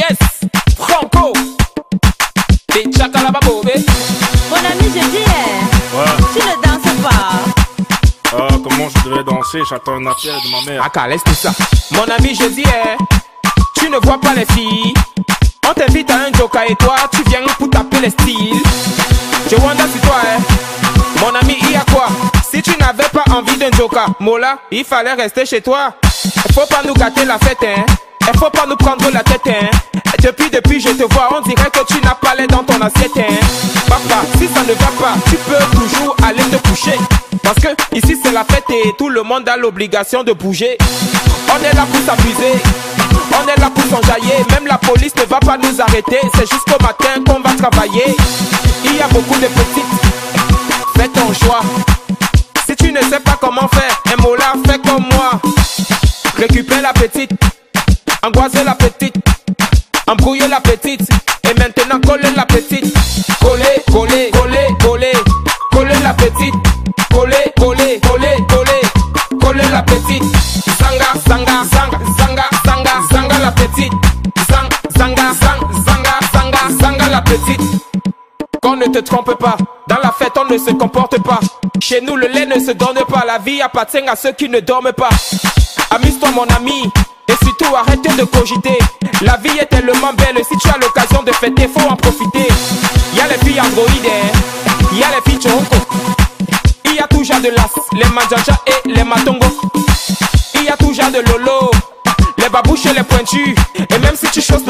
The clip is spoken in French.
Yes, Franco. T'es. Eh? Mon ami, je dis, eh, tu ne danses pas. Ah comment je devrais danser? J'attends un appel de ma mère. Ah, laisse tout ça. Mon ami, je dis, eh, tu ne vois pas les filles. On t'invite à un joker et toi, tu viens pour taper les styles. Je wonder sur toi, hein? Mon ami, il y a quoi? Si tu n'avais pas envie d'un joker, Mola, il fallait rester chez toi. Faut pas nous gâter la fête, hein. Faut pas nous prendre la tête, hein. Depuis, depuis, je te vois, on dirait que tu n'as pas l'air dans ton assiette, hein. Papa, si ça ne va pas, tu peux toujours aller te coucher. Parce que ici c'est la fête et tout le monde a l'obligation de bouger. On est là pour s'amuser, on est là pour s'enjailler. Même la police ne va pas nous arrêter, c'est jusqu'au matin qu'on va travailler. Il y a beaucoup de petites, fais ton choix. Si tu ne sais pas comment faire, un mot là, fais comme moi. Récupère la petite, angoisser la petite, embrouiller la petite, et maintenant coller la petite. Coller, coller, coller, coller, coller la petite. Coller, coller, coller, coller, coller la petite. Zanga, zanga, zanga, zanga, zanga, zanga la petite. Zang, zanga, zang, zanga, zanga, zanga la petite. Qu'on ne te trompe pas, dans la fête on ne se comporte pas. Chez nous le lait ne se donne pas, la vie appartient à ceux qui ne dorment pas. Amuse-toi mon ami, et surtout arrête de cogiter. La vie est tellement belle, si tu as l'occasion de fêter, faut en profiter. Y a les filles androïdes, hein. y a les filles. Il y a toujours de l'as, les manjaja et les matongo. Il y a toujours de lolo, les babouches et les pointus. Et même si tu choses